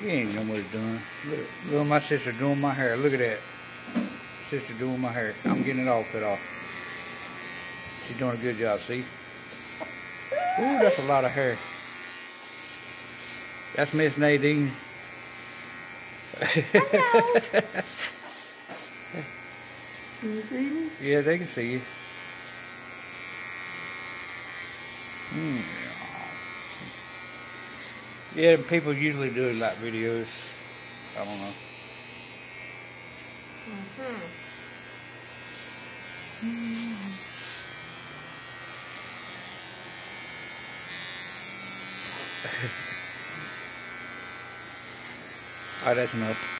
She ain't know what it's doing. Look, look, my sister doing my hair. Look at that. Sister doing my hair. I'm getting it all cut off. She's doing a good job, see? Ooh, that's a lot of hair. That's Miss Nadine. Hello. Can you see me? Yeah, they can see you. Hmm. Yeah, people usually do like videos. I don't know. Mm-hmm. oh, that's enough.